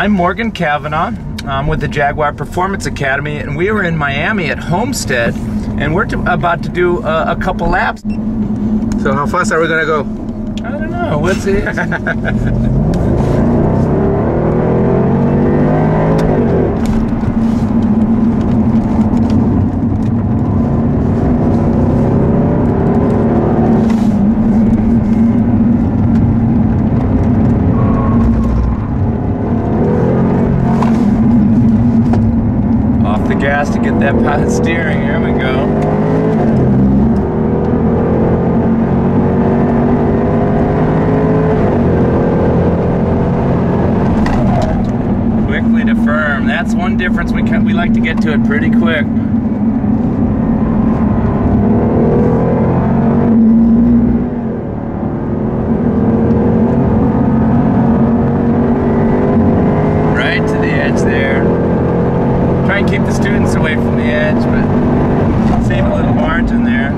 I'm Morgan Kavanaugh. I'm with the Jaguar Performance Academy, and we were in Miami at Homestead, and we're to, about to do a, a couple laps. So how fast are we gonna go? I don't know. What's it? Gas to get that pilot steering. Here we go. Quickly to firm. That's one difference. We can, we like to get to it pretty quick. Right to the edge there. Try and keep the students away from the edge, but save a little margin there.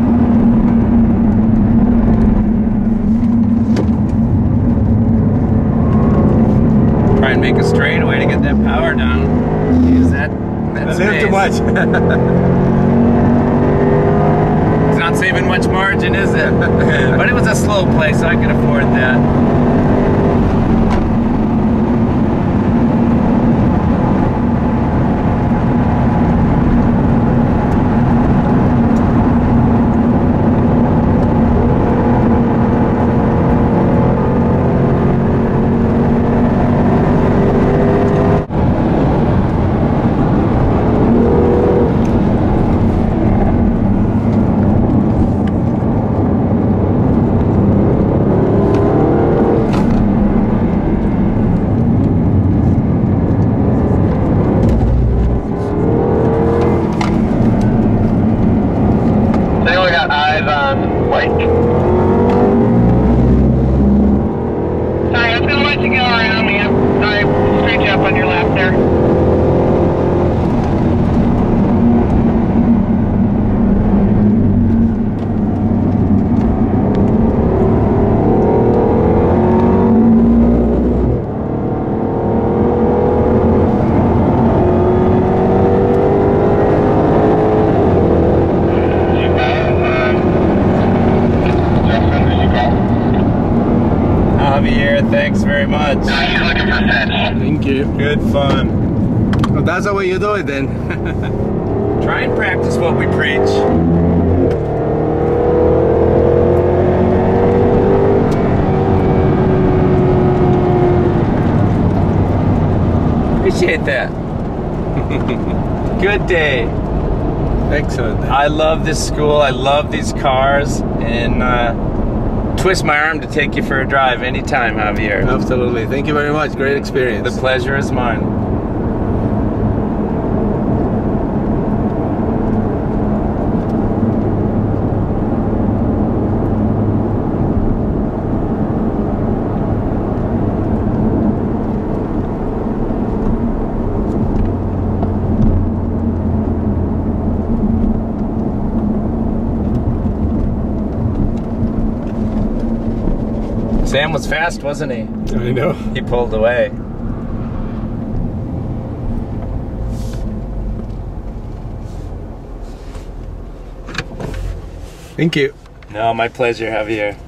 Try and make a straightaway to get that power down. Use that. that A little too much. It's not saving much margin, is it? but it was a slow play, so I could afford that. Sorry, let uh, you go around me. I straight up on your lap there. You call, uh, Justin, did you call? Javier, thanks very much. He's looking for fetch. Thank you. Good fun. Well, that's the way you do it then. Try and practice what we preach. Appreciate that. Good day. Excellent. I love this school. I love these cars, and uh, twist my arm to take you for a drive anytime, Javier. Absolutely. Thank you very much. Great experience. The pleasure is mine. Sam was fast, wasn't he? I know. He pulled away. Thank you. No, my pleasure, Javier.